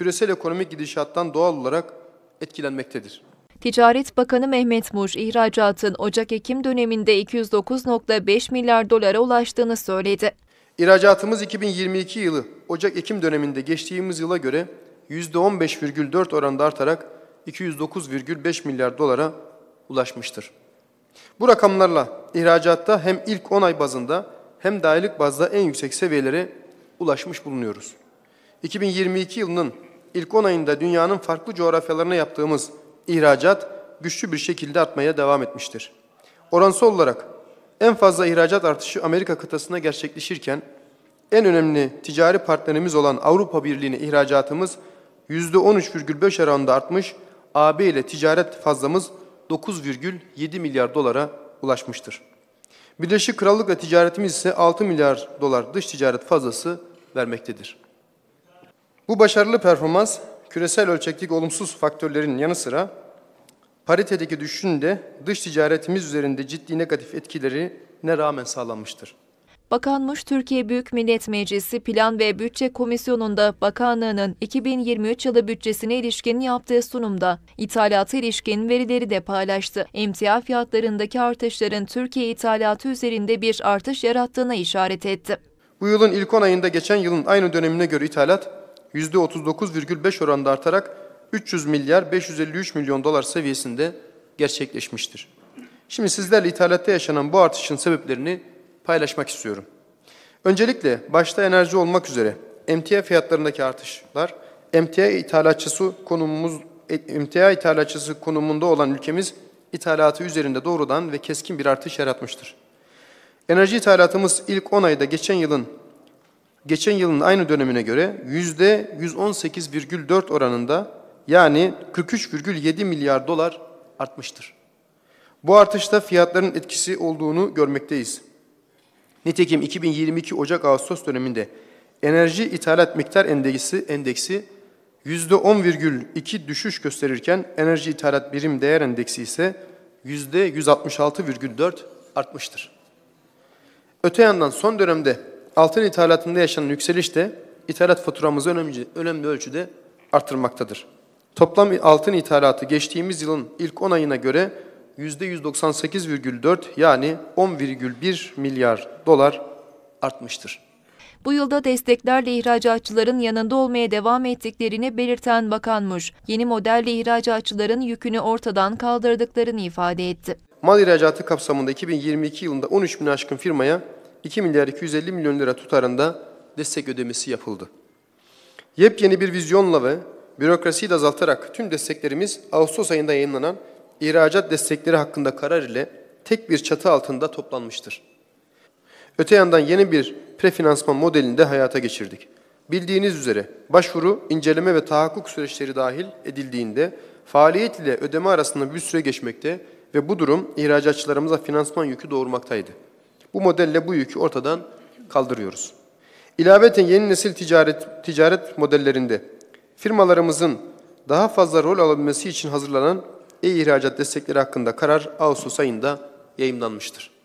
küresel ekonomik gidişattan doğal olarak etkilenmektedir. Ticaret Bakanı Mehmet Muş, ihracatın Ocak-Ekim döneminde 209.5 milyar dolara ulaştığını söyledi. İhracatımız 2022 yılı Ocak-Ekim döneminde geçtiğimiz yıla göre %15,4 oranında artarak 209,5 milyar dolara ulaşmıştır. Bu rakamlarla ihracatta hem ilk 10 ay bazında hem de aylık bazda en yüksek seviyelere ulaşmış bulunuyoruz. 2022 yılının ilk 10 ayında dünyanın farklı coğrafyalarına yaptığımız ihracat güçlü bir şekilde artmaya devam etmiştir. Oransal olarak en fazla ihracat artışı Amerika kıtasına gerçekleşirken en önemli ticari partnerimiz olan Avrupa Birliği'ne ihracatımız %13,5 oranında artmış, AB ile ticaret fazlamız 9,7 milyar dolara ulaşmıştır. Birleşik Krallık'la ticaretimiz ise 6 milyar dolar dış ticaret fazlası vermektedir. Bu başarılı performans küresel ölçekteki olumsuz faktörlerin yanı sıra paritedeki düşüşün de dış ticaretimiz üzerinde ciddi negatif etkilerine rağmen sağlanmıştır. Bakan Muş, Türkiye Büyük Millet Meclisi Plan ve Bütçe Komisyonu'nda bakanlığının 2023 yılı bütçesine ilişkin yaptığı sunumda ithalatı ilişkin verileri de paylaştı. Emtia fiyatlarındaki artışların Türkiye ithalatı üzerinde bir artış yarattığına işaret etti. Bu yılın ilk 10 ayında geçen yılın aynı dönemine göre ithalat %39,5 oranında artarak 300 milyar 553 milyon dolar seviyesinde gerçekleşmiştir. Şimdi sizlerle ithalatta yaşanan bu artışın sebeplerini paylaşmak istiyorum. Öncelikle başta enerji olmak üzere emtia fiyatlarındaki artışlar, emtia ithalatçısı konumumuz emtia ithalatçısı konumunda olan ülkemiz ithalatı üzerinde doğrudan ve keskin bir artış yaratmıştır. Enerji ithalatımız ilk 10 ayda geçen yılın geçen yılın aynı dönemine göre yüzde 118,4 oranında yani 43,7 milyar dolar artmıştır. Bu artışta fiyatların etkisi olduğunu görmekteyiz. Nitekim 2022 Ocak-Ağustos döneminde enerji ithalat miktar endeksi, endeksi %10,2 düşüş gösterirken enerji ithalat birim değer endeksi ise %166,4 artmıştır. Öte yandan son dönemde altın ithalatında yaşanan yükseliş de ithalat faturamızı önemli, önemli ölçüde artırmaktadır. Toplam altın ithalatı geçtiğimiz yılın ilk 10 ayına göre %198,4 yani 10,1 milyar dolar artmıştır. Bu yılda desteklerle ihracatçıların yanında olmaya devam ettiklerini belirten Bakanmuş, yeni modelle ihracatçıların yükünü ortadan kaldırdıklarını ifade etti. Mal ihracatı kapsamında 2022 yılında 13 bin aşkın firmaya 2 milyar 250 milyon lira tutarında destek ödemesi yapıldı. Yepyeni bir vizyonla ve bürokrasiyi de azaltarak tüm desteklerimiz Ağustos ayında yayınlanan ihracat destekleri hakkında karar ile tek bir çatı altında toplanmıştır. Öte yandan yeni bir prefinansman modelini de hayata geçirdik. Bildiğiniz üzere başvuru, inceleme ve tahakkuk süreçleri dahil edildiğinde faaliyet ile ödeme arasında bir süre geçmekte ve bu durum ihracatçılarımıza finansman yükü doğurmaktaydı. Bu modelle bu yükü ortadan kaldırıyoruz. İlaveten yeni nesil ticaret, ticaret modellerinde firmalarımızın daha fazla rol alabilmesi için hazırlanan e-ihracat destekleri hakkında karar Ağustos ayında yayımlanmıştır.